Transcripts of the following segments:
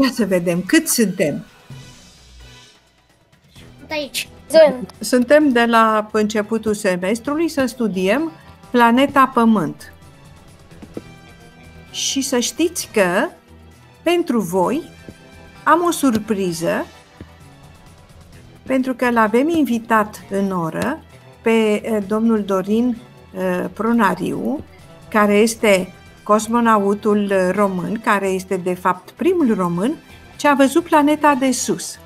Ia să vedem, cât suntem? Sunt aici. Sunt. Suntem de la începutul semestrului să studiem planeta Pământ. Și să știți că pentru voi am o surpriză pentru că l-avem invitat în oră pe eh, domnul Dorin eh, Pronariu, care este cosmonautul eh, român, care este de fapt primul român ce a văzut planeta de sus.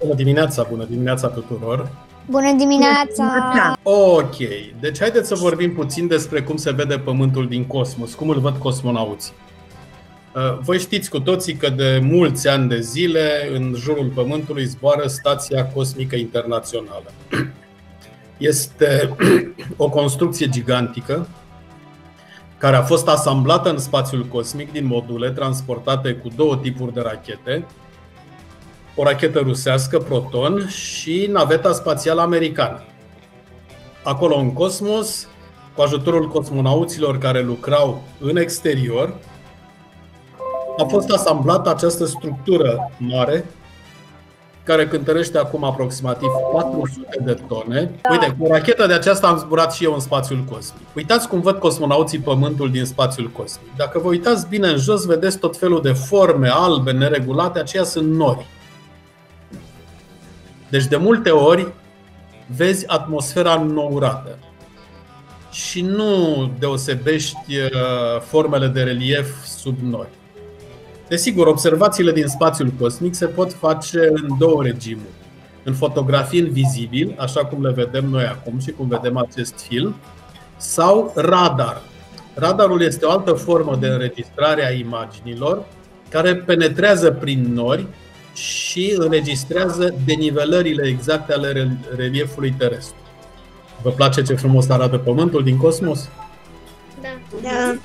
Bună dimineața, bună dimineața tuturor! Bună dimineața! Ok, deci haideți să vorbim puțin despre cum se vede Pământul din cosmos, cum îl văd cosmonauții. Uh, voi știți cu toții că de mulți ani de zile în jurul Pământului zboară Stația Cosmică Internațională. Este o construcție gigantică care a fost asamblată în spațiul cosmic din module transportate cu două tipuri de rachete, o rachetă rusească, Proton, și naveta spațială americană. Acolo în cosmos, cu ajutorul cosmonauților care lucrau în exterior, a fost asamblată această structură mare, care cântărește acum aproximativ 400 de tone. Uite, cu o rachetă de aceasta am zburat și eu în spațiul cosmic. Uitați cum văd cosmonauții Pământul din spațiul cosmic. Dacă vă uitați bine în jos, vedeți tot felul de forme albe, neregulate, aceia sunt nori. Deci de multe ori vezi atmosfera înnourată și nu deosebești uh, formele de relief sub nori. Desigur, observațiile din spațiul cosmic se pot face în două regimuri. În fotografii în vizibil, așa cum le vedem noi acum și cum vedem acest film, sau radar. Radarul este o altă formă de înregistrare a imaginilor care penetrează prin nori și înregistrează denivelările exacte ale reliefului terestru. Vă place ce frumos arată Pământul din cosmos? Da. Da.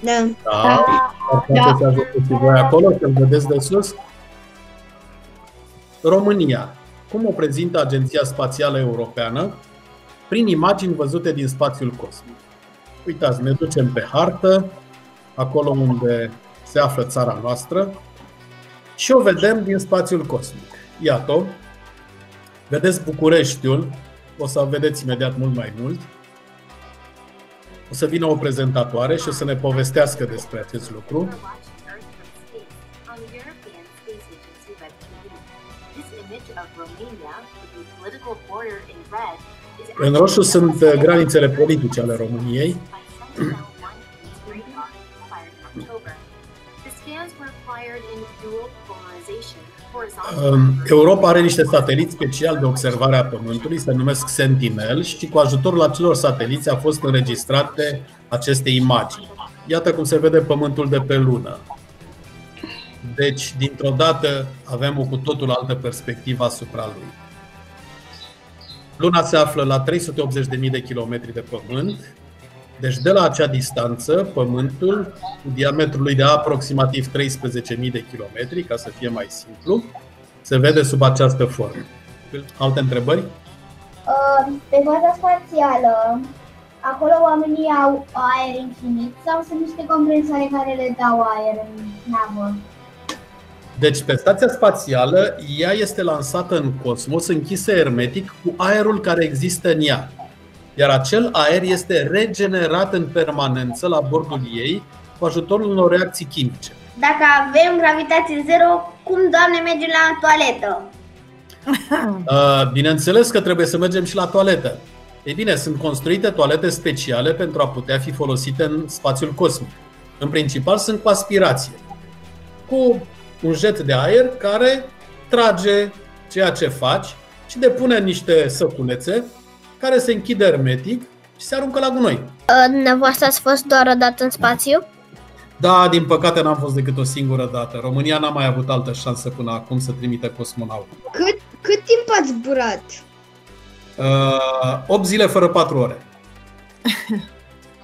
Da. Da. Da. să ajute și voi acolo, să-l vedeți de sus. România. Cum o prezintă Agenția Spațială Europeană? Prin imagini văzute din spațiul cosmic. Uitați, ne ducem pe hartă, acolo unde se află țara noastră, și o vedem din spațiul cosmic. Iată, vedeți Bucureștiul, o să vedeți imediat mult mai mult. O să vină o prezentatoare și o să ne povestească despre acest lucru. În roșu sunt uh, granițele politice ale României. Europa are niște sateliți special de observare a Pământului, se numesc Sentinel și cu ajutorul acelor sateliți a fost înregistrate aceste imagini. Iată cum se vede Pământul de pe Lună. Deci, dintr-o dată, avem o cu totul altă perspectivă asupra lui. Luna se află la 380.000 de kilometri de Pământ, deci de la acea distanță, Pământul, cu diametrul lui de aproximativ 13.000 de kilometri, ca să fie mai simplu, se vede sub această formă. Alte întrebări? Uh, pe faza spațială, acolo oamenii au aer infinit sau sunt niște compresoare care le dau aer în navă? Deci, pe stația spațială, ea este lansată în cosmos, închisă hermetic, cu aerul care există în ea iar acel aer este regenerat în permanență la bordul ei cu ajutorul unor reacții chimice. Dacă avem gravitație zero, cum, Doamne, mergem la toaletă? Uh, bineînțeles că trebuie să mergem și la toaletă. Ei bine, sunt construite toalete speciale pentru a putea fi folosite în spațiul cosmic. În principal sunt cu aspirație, cu un jet de aer care trage ceea ce faci și depune niște săpulețe care se închide hermetic și se aruncă la gunoi. Dumneavoastră ați fost doar o dată în spațiu? Da, din păcate n-am fost decât o singură dată. România n-a mai avut altă șansă până acum să trimite cosmonaut. Cât, cât timp ați zburat? Uh, 8 zile fără 4 ore.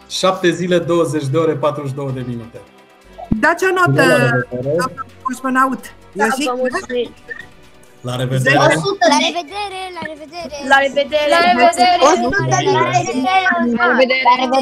7 zile, 20 de ore, 42 de minute. Dați o notă, domnul cosmonaut. Eu zic, la revedere! 100 la revedere, la revedere! La revedere! La revedere! La revedere! La revedere!